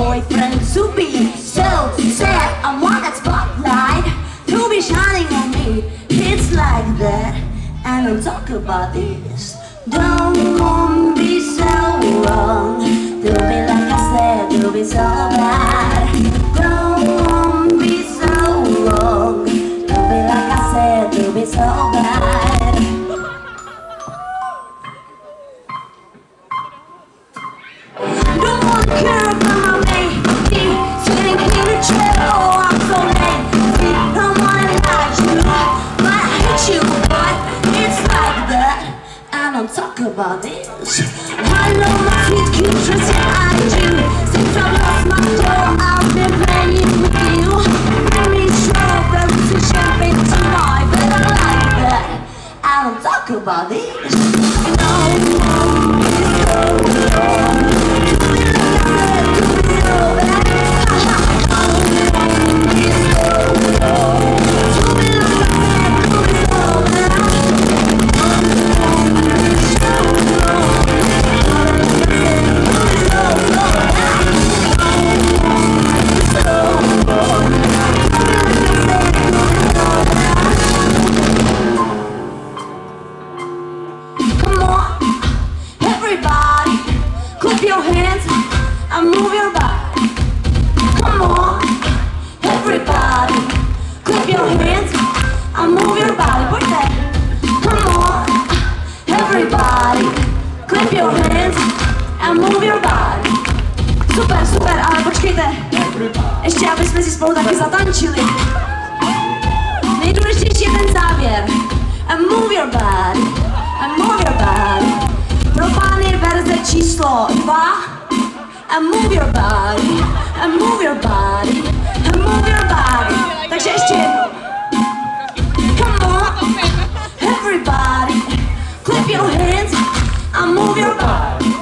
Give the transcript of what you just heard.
boyfriend to be so sad. I want that spotlight to be shining on me. It's like that, and I'm talking about this. Don't come be so wrong. Do be like I said, do be so bad. Don't come be so wrong. Don't be like I said, do be so bad. Don't care don't talk about this. I know my sweet yeah I do. Since I lost my soul, I've been playing with you. Very sure there is a champagne tonight, but I like that. I don't talk about this. Everybody, clap your hands and move your body. Come on, everybody, clap your hands and move your body. That. Come on, everybody, clap your hands and move your body. Super, super, ale počkejte. Ještě, aby jsme si spolu taky zatančili. Číslo dva. And move your body, and move your body, and move your body. Takže ještě. Come on, everybody, clap your hands and move your body.